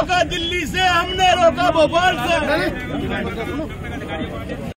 रोका दिल्ली से हमने रोका भोपाल से।